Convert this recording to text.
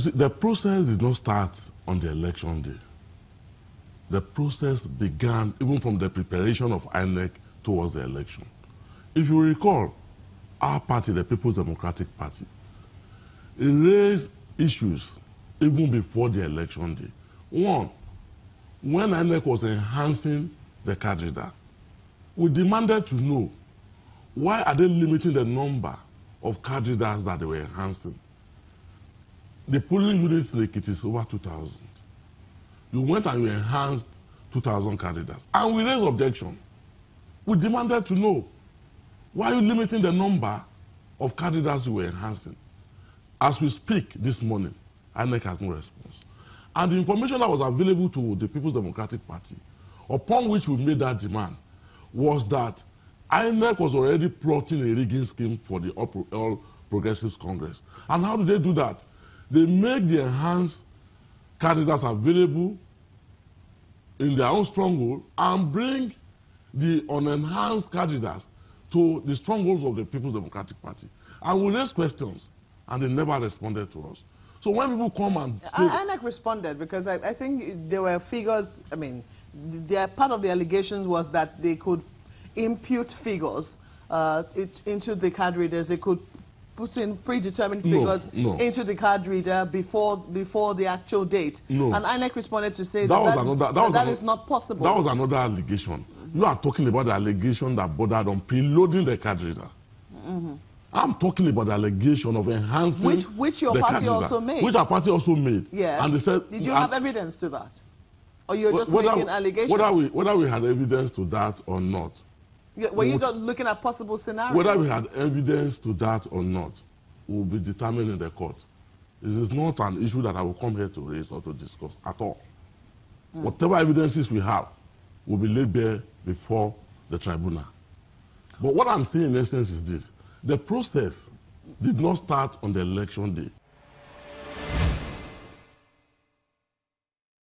See, the process did not start on the election day. The process began even from the preparation of INEC towards the election. If you recall, our party, the People's Democratic Party, it raised issues even before the election day. One, when INEC was enhancing the card reader, we demanded to know why are they limiting the number of readers that they were enhancing. The polling units in Ekiti is over 2,000. You went and you enhanced 2,000 card readers. And we raised objection. We demanded to know why are you limiting the number of card readers you were enhancing. As we speak this morning, INEC has no response. And the information that was available to the People's Democratic Party, upon which we made that demand, was that INEC was already plotting a rigging scheme for the All, Progressives Congress. And how do they do that? They make the enhanced candidates available in their own stronghold and bring the unenhanced candidates to the strongholds of the People's Democratic Party. And we raised questions, and they never responded to us. So when people come and say... INEC responded because I, I think there were figures, I mean, their, part of the allegations was that they could impute figures uh, it, into the card readers. They could put in predetermined figures no, no. into the card reader before before the actual date. No. And INEC responded to say that, that, was that, another, that, that, was that another, is not possible. That was another allegation. You are talking about the allegation that bordered on preloading the card reader. Mm -hmm. I'm talking about the allegation of enhancing which which your party reader, also made. Which our party also made. Yes. And they said. Did you have evidence to that, or you're just whether, making allegations? Whether we whether we had evidence to that or not. Yeah, were you not looking at possible scenarios? Whether we had evidence to that or not will be determined in the court. This is not an issue that I will come here to raise or to discuss at all. Mm. Whatever evidences we have will be laid bare before the tribunal. But what I'm saying in essence is this. The process did not start on the election day.